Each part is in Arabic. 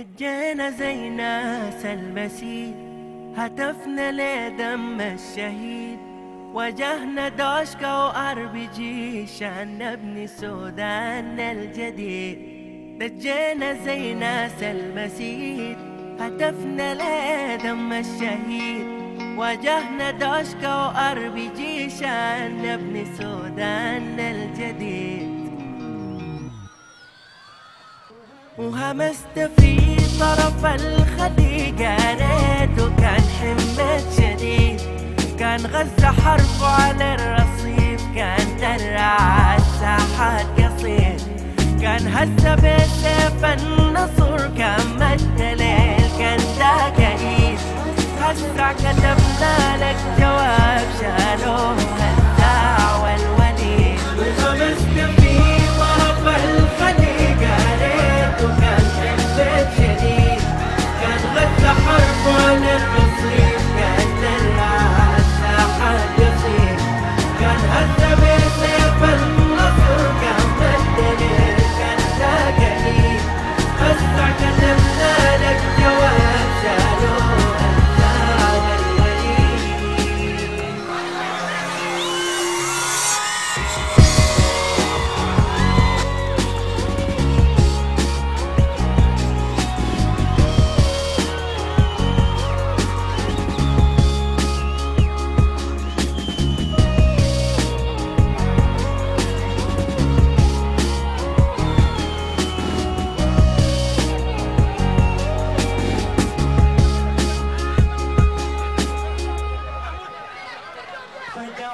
دجينا زي ناس المسيح هتفنا لدم الشهيد. واجهنا دوشكا وار بي جي عشان نبني سوداننا الجديد. دجينا زي ناس المسيح هتفنا لدم الشهيد. واجهنا دوشكا وار بي جي عشان نبني سوداننا الجديد. وهمست في طرف الخليج قريت وكان حمة شديد. كان غزة حرب على الرصيف كان درع الساحات قصير كان هز بسيف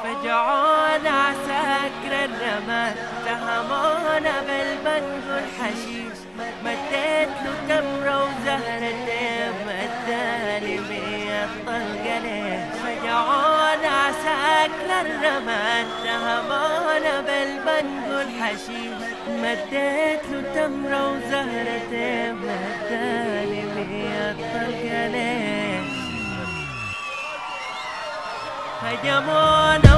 فجعونا عساكر الرمال اتهمونا بالبنج والحشيش. مديت له تمرة وزهرتين مداني مية طلقة ليه فجعونا عساكر الرمال اتهمونا بالبنج والحشيش. مديت له تمرة hayamona